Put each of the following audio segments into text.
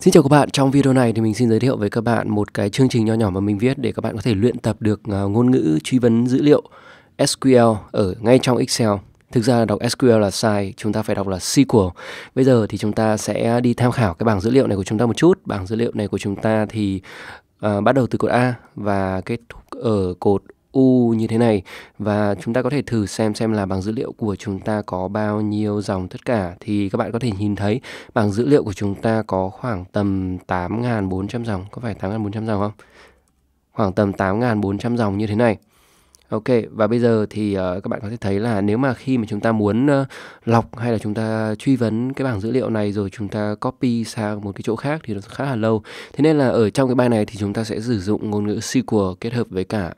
Xin chào các bạn, trong video này thì mình xin giới thiệu với các bạn một cái chương trình nho nhỏ mà mình viết để các bạn có thể luyện tập được à, ngôn ngữ truy vấn dữ liệu SQL ở ngay trong Excel. Thực ra đọc SQL là sai, chúng ta phải đọc là SQL. Bây giờ thì chúng ta sẽ đi tham khảo cái bảng dữ liệu này của chúng ta một chút. Bảng dữ liệu này của chúng ta thì uh, bắt đầu từ cột A và kết thúc ở cột U như thế này và chúng ta có thể thử xem xem là bảng dữ liệu của chúng ta có bao nhiêu dòng tất cả thì các bạn có thể nhìn thấy bảng dữ liệu của chúng ta có khoảng tầm 8.400 dòng có phải 8.400 dòng không? Khoảng tầm 8.400 dòng như thế này. Ok và bây giờ thì uh, các bạn có thể thấy là nếu mà khi mà chúng ta muốn uh, lọc hay là chúng ta truy vấn cái bảng dữ liệu này rồi chúng ta copy sang một cái chỗ khác thì nó khá là lâu. Thế nên là ở trong cái bài này thì chúng ta sẽ sử dụng ngôn ngữ SQL kết hợp với cả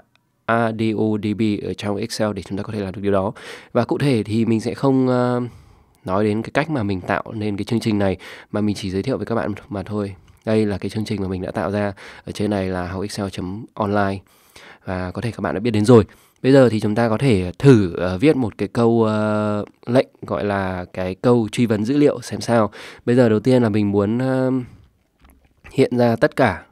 ADODB ở trong Excel để chúng ta có thể làm được điều đó. Và cụ thể thì mình sẽ không uh, nói đến cái cách mà mình tạo nên cái chương trình này mà mình chỉ giới thiệu với các bạn mà thôi. Đây là cái chương trình mà mình đã tạo ra ở trên này là học excel.online và có thể các bạn đã biết đến rồi. Bây giờ thì chúng ta có thể thử uh, viết một cái câu uh, lệnh gọi là cái câu truy vấn dữ liệu xem sao. Bây giờ đầu tiên là mình muốn uh, hiện ra tất cả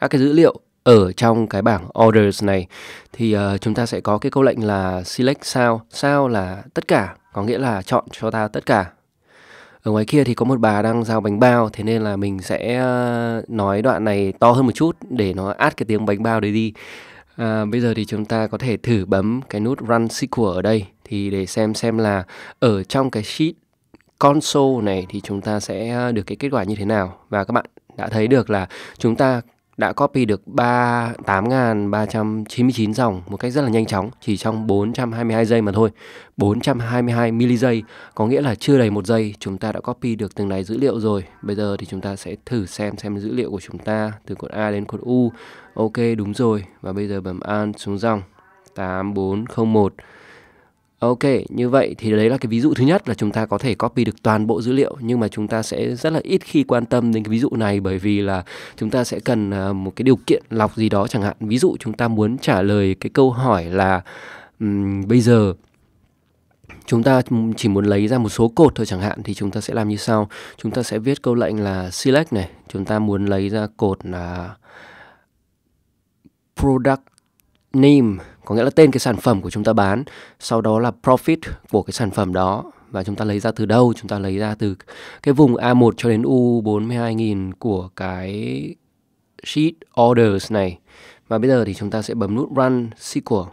các cái dữ liệu ở trong cái bảng orders này. Thì uh, chúng ta sẽ có cái câu lệnh là select sao. Sao là tất cả có nghĩa là chọn cho ta tất cả. Ở ngoài kia thì có một bà đang giao bánh bao thế nên là mình sẽ uh, nói đoạn này to hơn một chút để nó át cái tiếng bánh bao đấy đi. À, bây giờ thì chúng ta có thể thử bấm cái nút run SQL ở đây. Thì để xem xem là ở trong cái sheet console này thì chúng ta sẽ ờ, được cái kết quả như thế nào. Và các bạn đã thấy được là chúng ta đã copy được 3 8.399 dòng một cách rất là nhanh chóng, chỉ trong 422 giây mà thôi. 422 mili giây có nghĩa là chưa đầy một giây, chúng ta đã copy được từng này dữ liệu rồi. Bây giờ thì chúng ta sẽ thử xem xem dữ liệu của chúng ta từ cột A đến cột U. Ok, đúng rồi. Và bây giờ bấm Alt xuống dòng. 8401 Ok, như vậy thì đấy là cái ví dụ thứ nhất là chúng ta có thể copy được toàn bộ dữ liệu nhưng mà chúng ta sẽ rất là ít khi quan tâm đến cái ví dụ này bởi vì là chúng ta sẽ cần à, một cái điều kiện lọc gì đó chẳng hạn. Ví dụ chúng ta muốn trả lời cái câu hỏi là um, bây giờ chúng ta chỉ muốn lấy ra một số cột thôi chẳng hạn thì chúng ta sẽ làm như sau. Chúng ta sẽ viết câu lệnh là select này, chúng ta muốn lấy ra cột là product name có nghĩa là tên cái sản phẩm của chúng ta bán sau đó là profit của cái sản phẩm đó. Và chúng ta lấy ra từ đâu? Chúng ta lấy ra từ cái vùng A1 cho đến U42000 của cái sheet orders này. Và bây giờ thì chúng ta sẽ bấm nút run SQL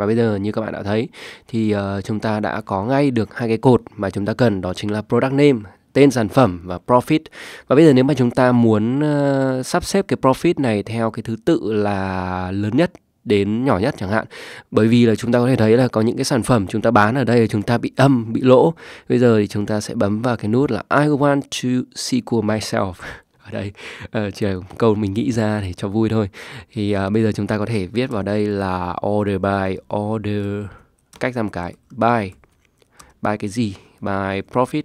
và bây giờ như các bạn đã thấy thì uh, chúng ta đã có ngay được hai cái cột mà chúng ta cần đó chính là product name tên sản phẩm và profit. Và bây giờ nếu mà chúng ta muốn uh, sắp xếp cái profit này theo cái thứ tự là lớn nhất đến nhỏ nhất chẳng hạn. Bởi vì là chúng ta có thể thấy là có những cái sản phẩm chúng ta bán ở đây là chúng ta bị âm bị lỗ. Bây giờ thì chúng ta sẽ bấm vào cái nút là I want to sequel myself. Ở đây uh, chỉ là câu mình nghĩ ra để cho vui thôi. Thì uh, bây giờ chúng ta có thể viết vào đây là order by order. Cách ra một cái by by cái gì? By profit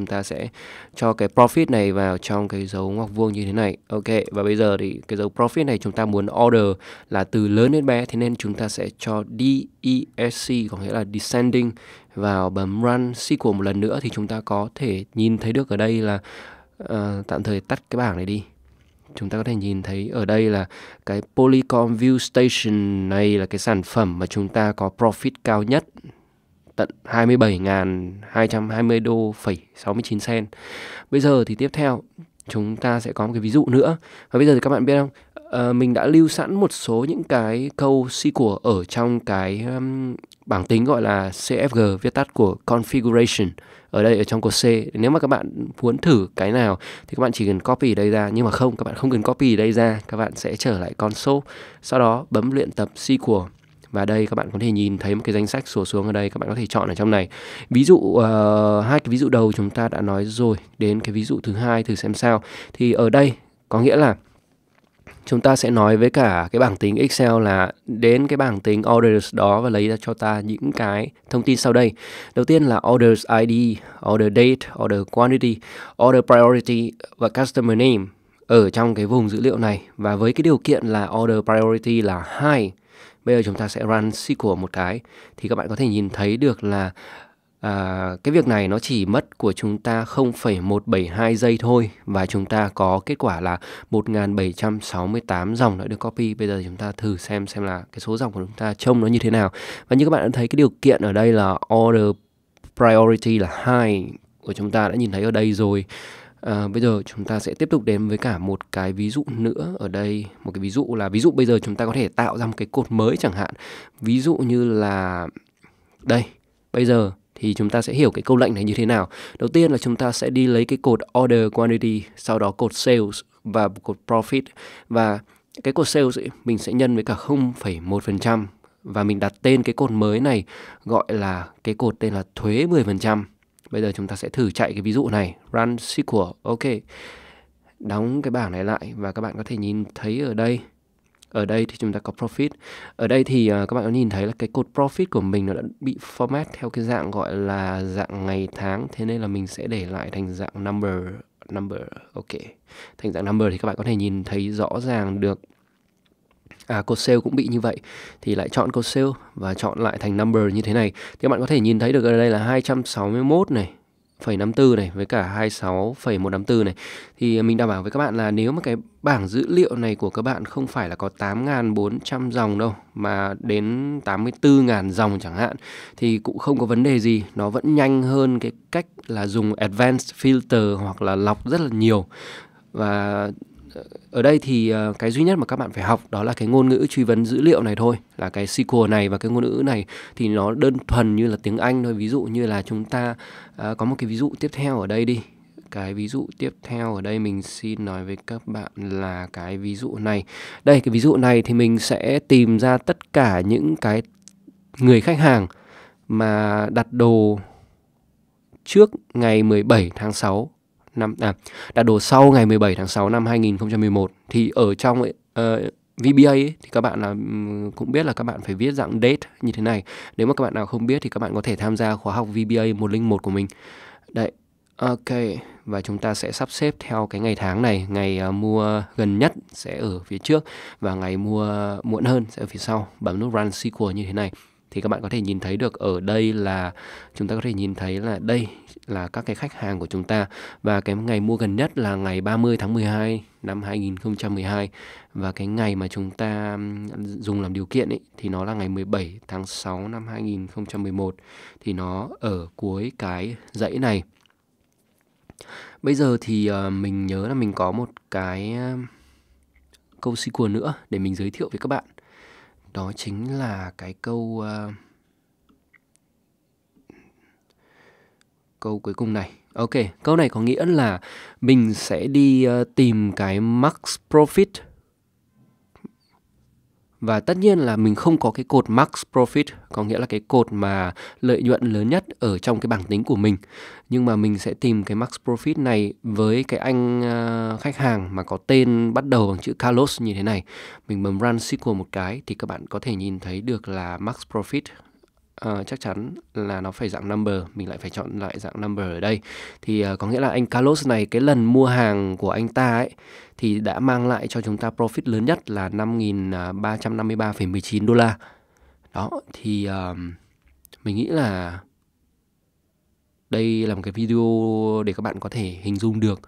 chúng ta sẽ cho cái profit này vào trong cái dấu ngoặc vuông như thế này. Ok và bây giờ thì cái dấu profit này chúng ta muốn order là từ lớn đến bé thế nên chúng ta sẽ cho desc có nghĩa là descending vào bấm run SQL một lần nữa. Thì chúng ta có thể nhìn thấy được ở đây là uh, tạm thời tắt cái bảng này đi. Chúng ta có thể nhìn thấy ở đây là cái Polycom View Station này là cái sản phẩm mà chúng ta có profit cao nhất tận 27.220 đô phẩy 69 sen. Bây giờ thì tiếp theo chúng ta sẽ có một cái ví dụ nữa. Và bây giờ thì các bạn biết không? À, mình đã lưu sẵn một số những cái câu SQL ở trong cái um, bảng tính gọi là CFG viết tắt của configuration ở đây ở trong cột C nếu mà các bạn muốn thử cái nào thì các bạn chỉ cần copy đây ra nhưng mà không các bạn không cần copy đây ra các bạn sẽ trở lại console sau đó bấm luyện tập SQL và đây các bạn có thể nhìn thấy một cái danh sách sổ xuống ở đây các bạn có thể chọn ở trong này. Ví dụ uh, hai cái ví dụ đầu chúng ta đã nói rồi đến cái ví dụ thứ hai thử xem sao. Thì ở đây có nghĩa là chúng ta sẽ nói với cả cái bảng tính Excel là đến cái bảng tính orders đó và lấy ra cho ta những cái thông tin sau đây. Đầu tiên là orders ID, order date, order quantity, order priority và customer name ở trong cái vùng dữ liệu này. Và với cái điều kiện là order priority là 2 Bây giờ chúng ta sẽ run SQL một cái thì các bạn có thể nhìn thấy được là À, cái việc này nó chỉ mất của chúng ta 0,172 giây thôi và chúng ta có kết quả là 1768 dòng đã được copy. Bây giờ chúng ta thử xem xem là cái số dòng của chúng ta trông nó như thế nào. Và như các bạn đã thấy cái điều kiện ở đây là order priority là high của chúng ta đã nhìn thấy ở đây rồi. À, bây giờ chúng ta sẽ tiếp tục đến với cả một cái ví dụ nữa ở đây một cái ví dụ là ví dụ bây giờ chúng ta có thể tạo ra một cái cột mới chẳng hạn ví dụ như là đây bây giờ thì chúng ta sẽ hiểu cái câu lệnh này như thế nào. Đầu tiên là chúng ta sẽ đi lấy cái cột order quantity, sau đó cột sales và cột profit và cái cột sales ấy, mình sẽ nhân với cả 0,1% và mình đặt tên cái cột mới này gọi là cái cột tên là thuế 10%. Bây giờ chúng ta sẽ thử chạy cái ví dụ này, run SQL. Ok. Đóng cái bảng này lại và các bạn có thể nhìn thấy ở đây. Ở đây thì chúng ta có profit. Ở đây thì uh, các bạn có nhìn thấy là cái cột profit của mình nó đã bị format theo cái dạng gọi là dạng ngày tháng. Thế nên là mình sẽ để lại thành dạng number number. Ok. Thành dạng number thì các bạn có thể nhìn thấy rõ ràng được. À, cột sale cũng bị như vậy thì lại chọn cột sale và chọn lại thành number như thế này. Thì các bạn có thể nhìn thấy được ở đây là 261 này 54 này với cả 26,154 này. Thì mình đảm bảo với các bạn là nếu mà cái bảng dữ liệu này của các bạn không phải là có 8.400 dòng đâu mà đến 84.000 dòng chẳng hạn thì cũng không có vấn đề gì. Nó vẫn nhanh hơn cái cách là dùng advanced filter hoặc là lọc rất là nhiều. Và ở đây thì ờ, cái duy nhất mà các bạn phải học đó là cái ngôn ngữ truy vấn dữ liệu này thôi là cái SQL này và cái ngôn ngữ này thì nó đơn thuần như là tiếng Anh thôi. Ví dụ như là chúng ta uh, có một cái ví dụ tiếp theo ở đây đi. Cái ví dụ tiếp theo ở đây mình xin nói với các bạn là cái ví dụ này. Đây cái ví dụ này thì mình sẽ tìm ra tất cả những cái người khách hàng mà đặt đồ trước ngày 17 tháng 6 năm à, đã đổ sau ngày 17 tháng 6 năm 2011 thì ở trong ờ, uh, VBA ấy, thì các bạn là ừ, cũng biết là các bạn phải viết dạng date như thế này. Nếu mà các bạn nào không biết thì các bạn có thể tham gia khóa học VBA 101 của mình. Đấy. Ok, và chúng ta sẽ sắp xếp theo cái ngày tháng này, ngày uh, mua gần nhất sẽ ở phía trước và ngày mua muộn hơn sẽ ở phía sau. Bấm nút Run SQL như thế này thì các bạn có thể nhìn thấy được ở đây là, chúng ta có thể nhìn thấy là đây là các cái khách hàng của chúng ta. Và cái ngày mua gần nhất là ngày 30 tháng 12 năm 2012 và cái ngày mà chúng ta dùng làm điều kiện ấy thì nó là ngày 17 tháng 6 năm 2011 thì nó ở cuối cái dãy này. Bây giờ thì ờ, mình nhớ là mình có một cái câu SQL nữa để mình giới thiệu với các bạn đó chính là cái câu uh, câu cuối cùng này. Ok câu này có nghĩa là mình sẽ đi uh, tìm cái max profit và tất nhiên là mình không có cái cột max profit có nghĩa là cái cột mà lợi nhuận lớn nhất ở trong cái bảng tính của mình. Nhưng mà mình sẽ tìm cái max profit này với cái anh uh, khách hàng mà có tên bắt đầu bằng chữ Carlos như thế này. Mình bấm run SQL một cái thì các bạn có thể nhìn thấy được là max profit uh, chắc chắn là nó phải dạng number mình lại phải chọn lại dạng number ở đây thì uh, có nghĩa là anh Carlos này cái lần mua hàng của anh ta ấy thì đã mang lại cho chúng ta profit lớn nhất là 5.353,19 à, đô la đó thì uh, mình nghĩ là đây là một cái video để các bạn có thể hình dung được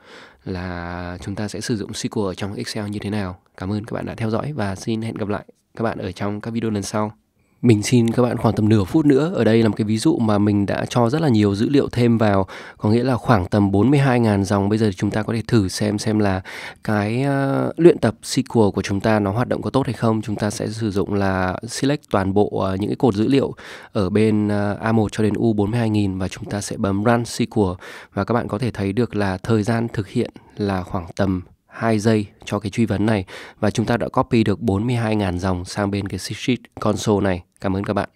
là chúng ta sẽ sử dụng SQL ở trong Excel như thế nào. Cảm ơn các bạn đã theo dõi và xin hẹn gặp lại các bạn ở trong các video lần sau. Mình xin các bạn khoảng tầm nửa phút nữa. Ở đây là một cái ví dụ mà mình đã cho rất là nhiều dữ liệu thêm vào, có nghĩa là khoảng tầm 42.000 dòng. Bây giờ chúng ta có thể thử xem xem là cái uh, luyện tập SQL của chúng ta nó hoạt động có tốt hay không. Chúng ta sẽ sử dụng là select toàn bộ uh, những cái cột dữ liệu ở bên ờ, uh, A1 cho đến U42000 và chúng ta sẽ bấm run SQL và các bạn có thể thấy được là thời gian thực hiện là khoảng tầm 2 giây cho cái truy vấn này và chúng ta đã copy được 42.000 dòng sang bên cái sheet console này. Cảm ơn các bạn.